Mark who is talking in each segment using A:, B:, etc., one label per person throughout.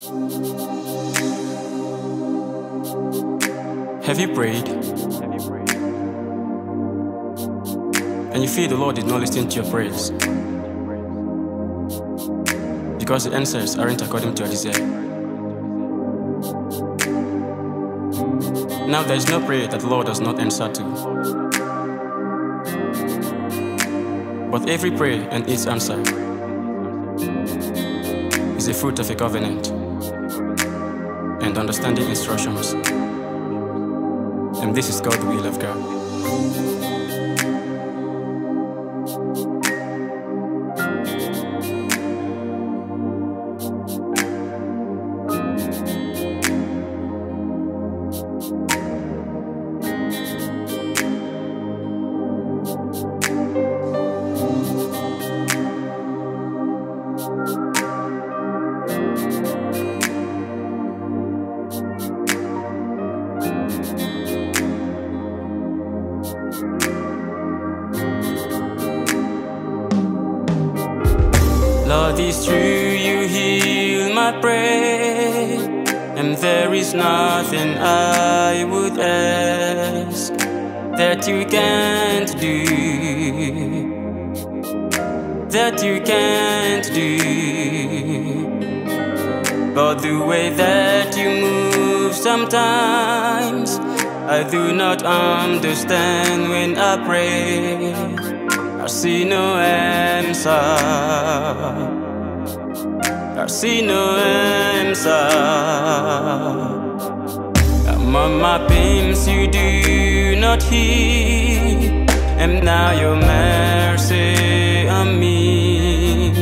A: Have you prayed? And you feel the Lord did not listen to your prayers? Because the answers aren't according to your desire. Now there is no prayer that the Lord does not answer to. But every prayer and its answer is a fruit of a covenant and understanding instructions. And this is God's will of God. Lord is true, you heal my prayer, and there is nothing I would ask that you can't do, that you can't do. But the way that you move sometimes, I do not understand when I pray. I see no answer. I see no answer. Among my pains, you do not hear, and now your mercy on me.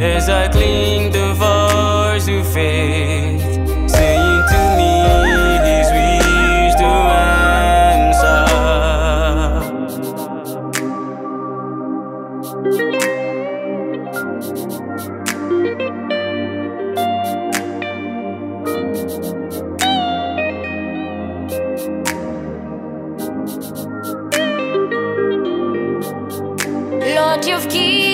A: As I cling the voice of faith, saying to me, His wish to answer.
B: Lord, you've given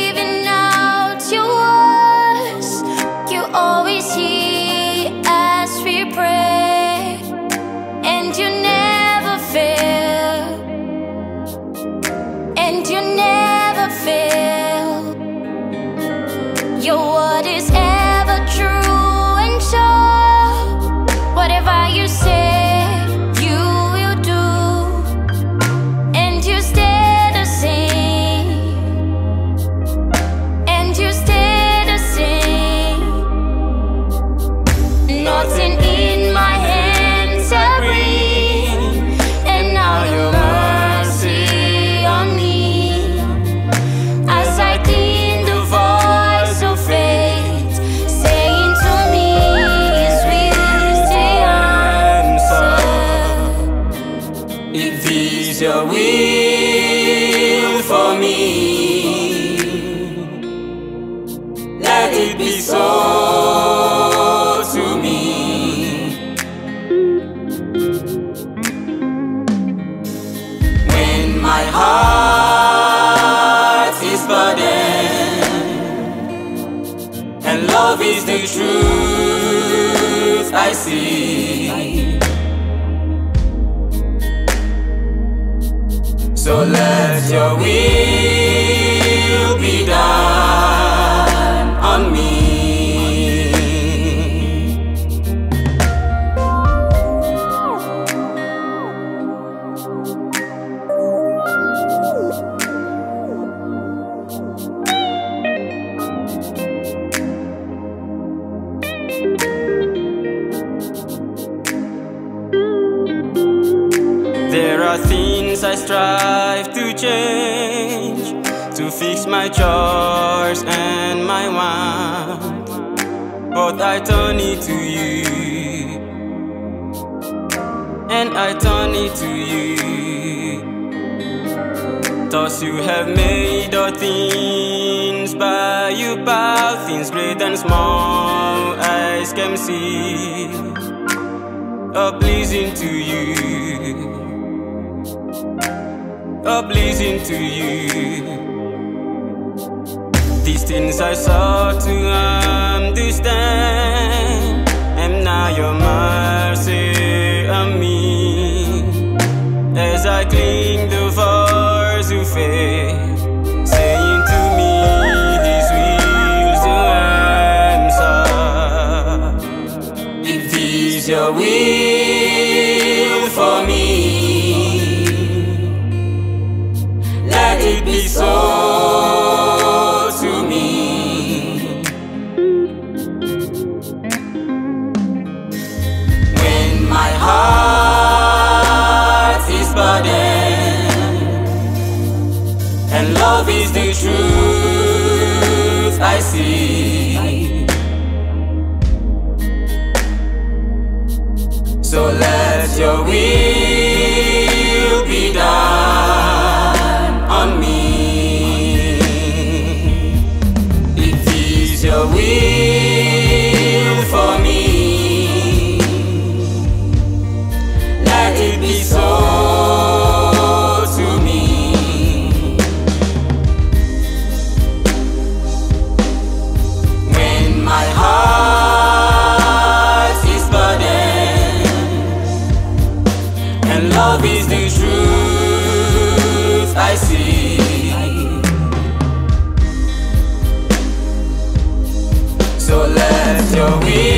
A: let it be so to me. When my heart is burdened and love is the truth I see. So let your will be done are things I strive to change to fix my choice and my want, but I turn it to you, and I turn it to you. Thus you have made all things by you bow things great and small eyes can see. Are pleasing to you, a blessing to you. These things I sought to understand, and now your mercy on me. As I cling the force of faith, saying to me, "These will are. If your will. Be so to me. When my heart is burdened and love is the truth I see. So let your will Will